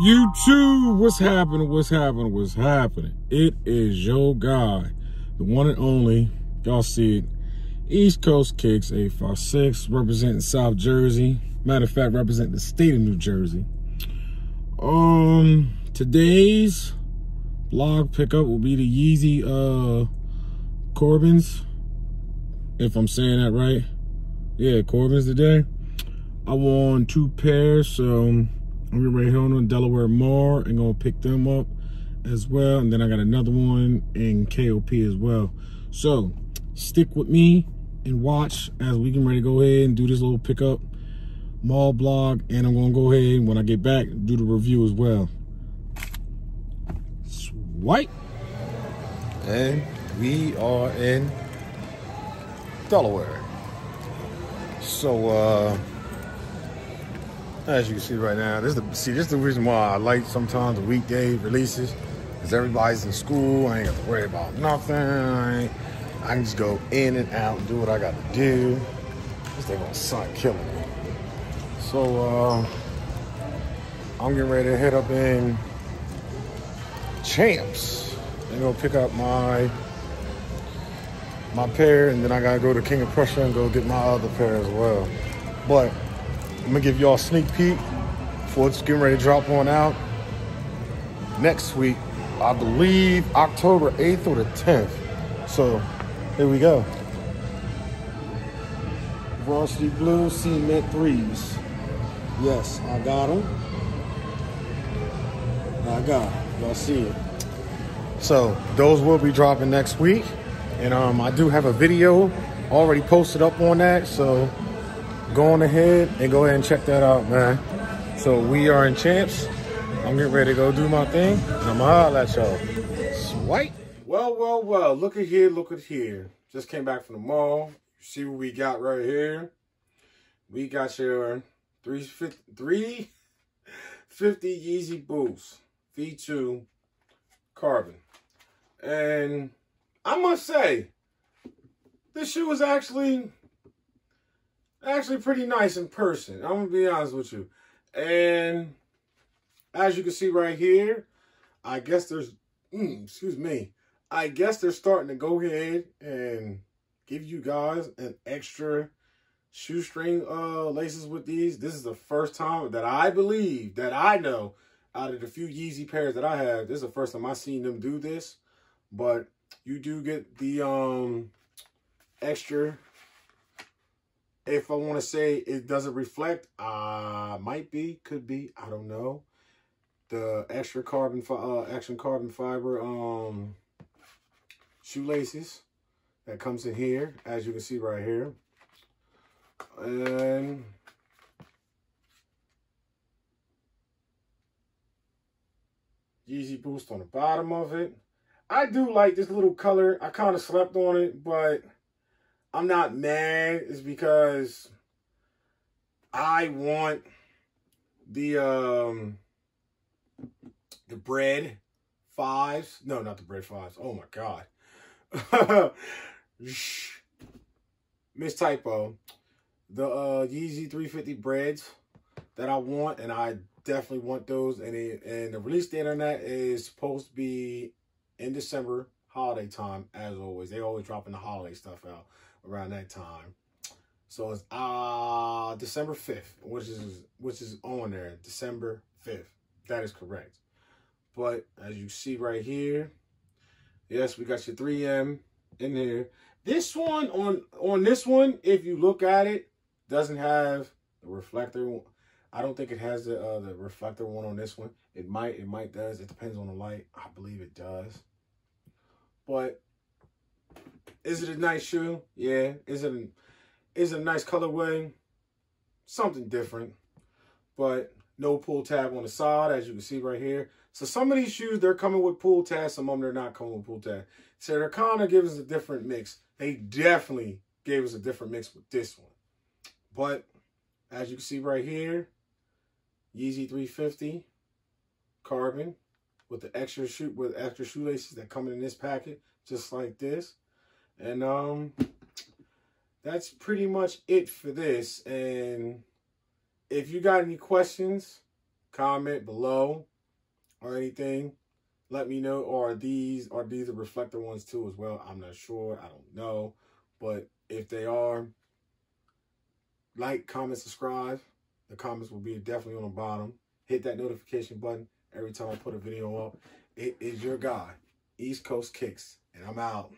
YouTube, what's happening? What's happening? What's happening? It is your guy, the one and only. Y'all see it. East Coast Kickz 856, representing South Jersey. Matter of fact, representing the state of New Jersey. Um, today's blog pickup will be the Yeezy uh Corbins. If I'm saying that right. Yeah, Corbins today. I won two pairs, so I'm gonna right here on Delaware Mall and gonna pick them up as well. And then I got another one in KOP as well. So stick with me and watch as we can ready to go ahead and do this little pickup mall blog. And I'm gonna go ahead when I get back do the review as well. Swipe. And we are in Delaware. So uh as you can see right now, this is the see this is the reason why I like sometimes the weekday releases. Because everybody's in school, I ain't got to worry about nothing. I, can just go in and out and do what I got to do. This thing gonna suck killing me. So uh, I'm getting ready to head up in Champs and go pick up my my pair, and then I gotta go to King of Prussia and go get my other pair as well. But I'm gonna give y'all a sneak peek before it's getting ready to drop on out. Next week, I believe October 8th or the 10th. So here we go. Varsity Blue Cement 3s. Yes, I got them. I got them. Y'all see it. So those will be dropping next week. And um, I do have a video already posted up on that. So go on ahead and go ahead and check that out, man. So we are in champs. I'm getting ready to go do my thing. I'm gonna at y'all. Swipe. Well, well, well, look at here, look at here. Just came back from the mall. You see what we got right here? We got your 350, 350 Yeezy Boost V2 Carbon. And I must say, this shoe is actually actually pretty nice in person. I'm gonna be honest with you. And as you can see right here, I guess there's, mm, excuse me, I guess they're starting to go ahead and give you guys an extra shoestring uh, laces with these. This is the first time that I believe, that I know, out of the few Yeezy pairs that I have, this is the first time I've seen them do this. But you do get the um extra if I want to say it doesn't reflect, uh, might be, could be, I don't know. The extra carbon, uh, action carbon fiber um, shoelaces that comes in here, as you can see right here. And Yeezy Boost on the bottom of it. I do like this little color. I kind of slept on it, but I'm not mad is because I want the um the bread fives. No, not the bread fives. Oh my god. Miss Typo. The uh Yeezy 350 breads that I want and I definitely want those and it, and the release date on that is supposed to be in December holiday time as always. They always dropping the holiday stuff out around that time. So it's uh December 5th, which is which is on there, December 5th. That is correct. But as you see right here, yes, we got your 3M in there. This one on on this one, if you look at it, doesn't have the reflector. I don't think it has the uh, the reflector one on this one. It might, it might does. It depends on the light. I believe it does. But is it a nice shoe? Yeah. Is it a, is it a nice colorway? Something different. But no pull tab on the side, as you can see right here. So some of these shoes, they're coming with pull tabs. Some of them, they're not coming with pull tab. So they're kind of giving us a different mix. They definitely gave us a different mix with this one. But as you can see right here, Yeezy 350 carbon with the extra shoe with extra shoelaces that come in this packet, just like this. And um, that's pretty much it for this. And if you got any questions, comment below or anything. Let me know. Or these are these the reflector ones too as well? I'm not sure. I don't know. But if they are, like, comment, subscribe. The comments will be definitely on the bottom. Hit that notification button every time I put a video up. It is your guy, East Coast Kickz, and I'm out.